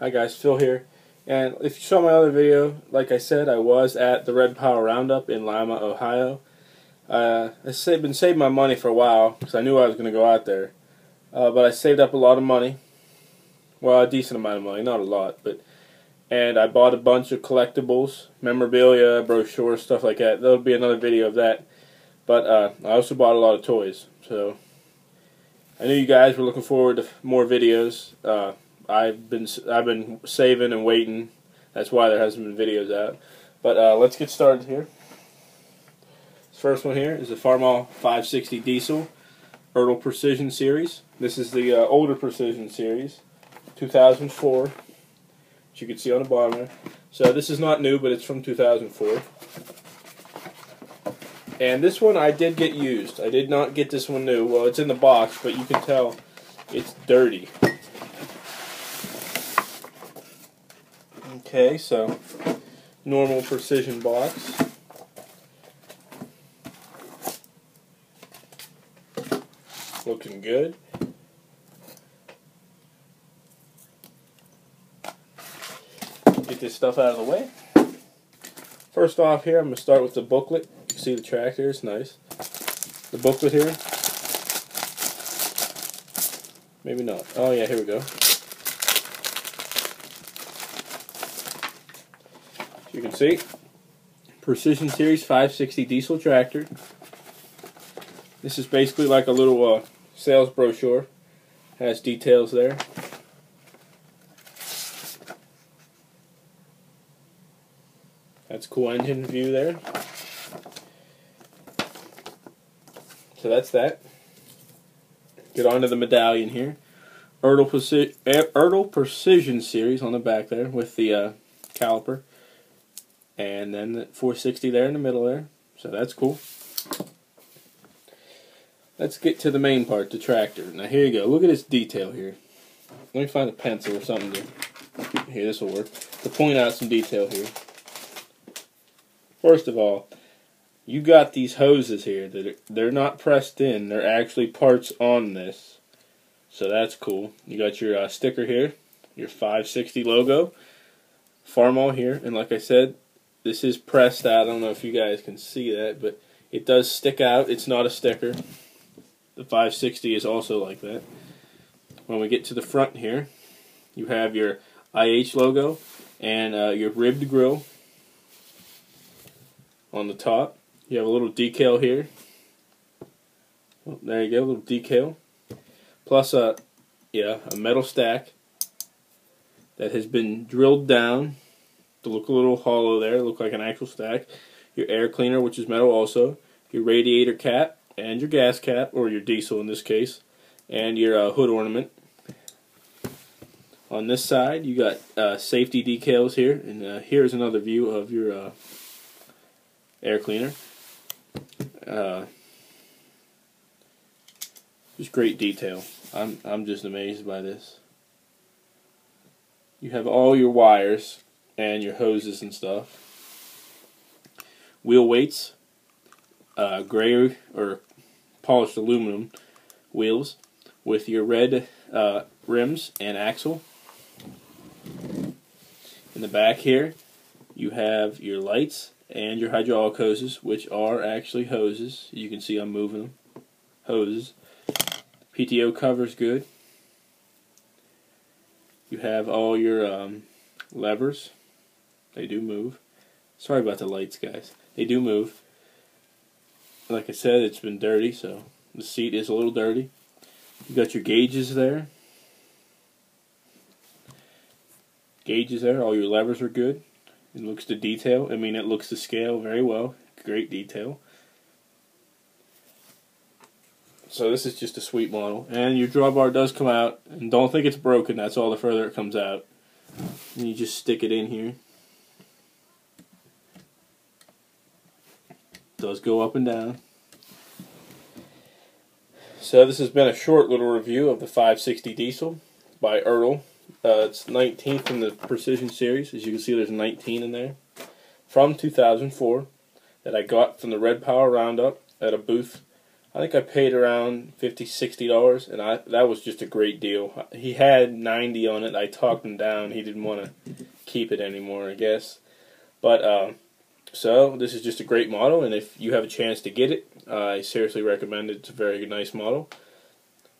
Hi guys, Phil here. And if you saw my other video, like I said, I was at the Red Power Roundup in Lima, Ohio. Uh, I've been saving my money for a while because I knew I was going to go out there. Uh, but I saved up a lot of money. Well, a decent amount of money, not a lot, but and I bought a bunch of collectibles, memorabilia, brochures, stuff like that. There'll be another video of that. But uh, I also bought a lot of toys. So I knew you guys were looking forward to more videos. I've been I've been saving and waiting. That's why there hasn't been videos out. But uh, let's get started here. This first one here is the Farmall 560 Diesel Ertl Precision Series. This is the uh, older Precision Series, 2004, which you can see on the bottom there. So this is not new, but it's from 2004. And this one I did get used. I did not get this one new. Well, it's in the box, but you can tell it's dirty. Okay, so normal precision box. Looking good. Get this stuff out of the way. First off here, I'm going to start with the booklet. You can see the tractor, it's nice. The booklet here. Maybe not. Oh yeah, here we go. You can see, Precision Series 560 diesel tractor. This is basically like a little uh, sales brochure. Has details there. That's cool engine view there. So that's that. Get on to the medallion here. Ertl, Preci Ertl Precision Series on the back there with the uh, caliper and then the 460 there in the middle there. So that's cool. Let's get to the main part, the tractor. Now here you go. Look at this detail here. Let me find a pencil or something to here. This will work to point out some detail here. First of all, you got these hoses here that are, they're not pressed in. They're actually parts on this. So that's cool. You got your uh, sticker here, your 560 logo, Farmall here, and like I said, this is pressed out. I don't know if you guys can see that, but it does stick out. It's not a sticker. The 560 is also like that. When we get to the front here, you have your IH logo and uh, your ribbed grill on the top. You have a little decal here. Oh, there you go, a little decal. Plus a yeah, a metal stack that has been drilled down to look a little hollow there, look like an actual stack. Your air cleaner, which is metal also. Your radiator cap and your gas cap, or your diesel in this case, and your uh, hood ornament. On this side, you got uh, safety decals here, and uh, here's another view of your uh, air cleaner. Uh, just great detail. I'm I'm just amazed by this. You have all your wires and your hoses and stuff. Wheel weights, uh, gray or polished aluminum wheels with your red uh, rims and axle. In the back here, you have your lights and your hydraulic hoses, which are actually hoses. You can see I'm moving them. Hoses. PTO covers good. You have all your um, levers they do move. Sorry about the lights, guys. They do move. Like I said, it's been dirty, so the seat is a little dirty. You got your gauges there. Gauges there. All your levers are good. It looks to detail. I mean, it looks to scale very well. Great detail. So this is just a sweet model. And your drawbar does come out. And don't think it's broken. That's all the further it comes out. And you just stick it in here. Does go up and down. So this has been a short little review of the 560 diesel by Ertl. Uh, it's 19th in the Precision series. As you can see, there's 19 in there. From 2004 that I got from the Red Power Roundup at a booth I think I paid around 50 $60, and I that was just a great deal. He had 90 on it. I talked him down. He didn't want to keep it anymore, I guess. But, uh, so, this is just a great model, and if you have a chance to get it, I seriously recommend it. It's a very nice model.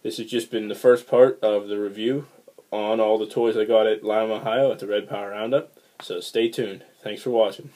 This has just been the first part of the review on all the toys I got at Lima, Ohio at the Red Power Roundup. So stay tuned. Thanks for watching.